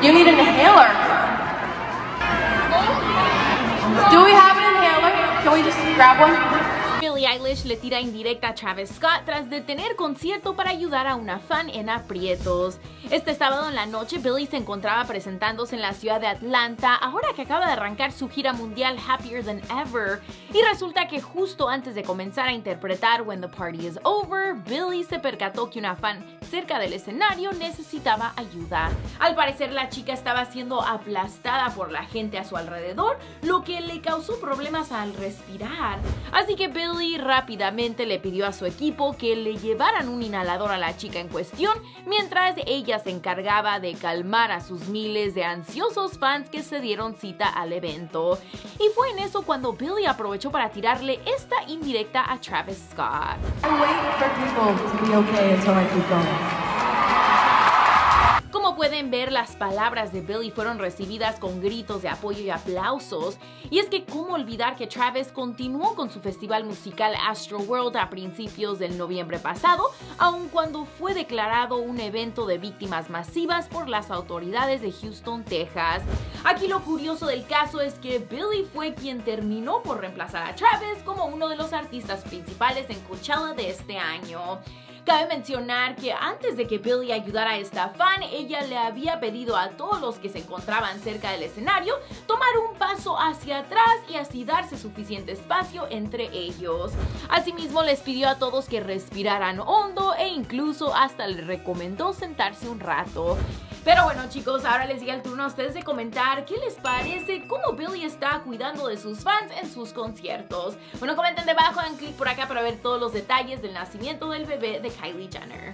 You need an inhaler. Do we have an inhaler? Can we just grab one? Le tira indirecta a Travis Scott tras detener concierto para ayudar a una fan en aprietos. Este sábado en la noche, Billie se encontraba presentándose en la ciudad de Atlanta, ahora que acaba de arrancar su gira mundial Happier Than Ever. Y resulta que justo antes de comenzar a interpretar When the Party is Over, Billie se percató que una fan cerca del escenario necesitaba ayuda. Al parecer la chica estaba siendo aplastada por la gente a su alrededor, lo que le causó problemas al respirar. Así que Billy rápidamente le pidió a su equipo que le llevaran un inhalador a la chica en cuestión, mientras ella se encargaba de calmar a sus miles de ansiosos fans que se dieron cita al evento. Y fue en eso cuando Billy aprovechó para tirarle esta indirecta a Travis Scott. Pueden ver, las palabras de Billy fueron recibidas con gritos de apoyo y aplausos. Y es que cómo olvidar que Travis continuó con su festival musical Astro World a principios del noviembre pasado, aun cuando fue declarado un evento de víctimas masivas por las autoridades de Houston, Texas. Aquí lo curioso del caso es que Billy fue quien terminó por reemplazar a Travis como uno de los artistas principales en Coachella de este año. Cabe mencionar que antes de que Billy ayudara a esta fan, ella había pedido a todos los que se encontraban cerca del escenario tomar un paso hacia atrás y así darse suficiente espacio entre ellos. Asimismo, les pidió a todos que respiraran hondo e incluso hasta les recomendó sentarse un rato. Pero bueno chicos, ahora les llega el turno a ustedes de comentar qué les parece, cómo Billy está cuidando de sus fans en sus conciertos. Bueno, comenten debajo, dan clic por acá para ver todos los detalles del nacimiento del bebé de Kylie Jenner.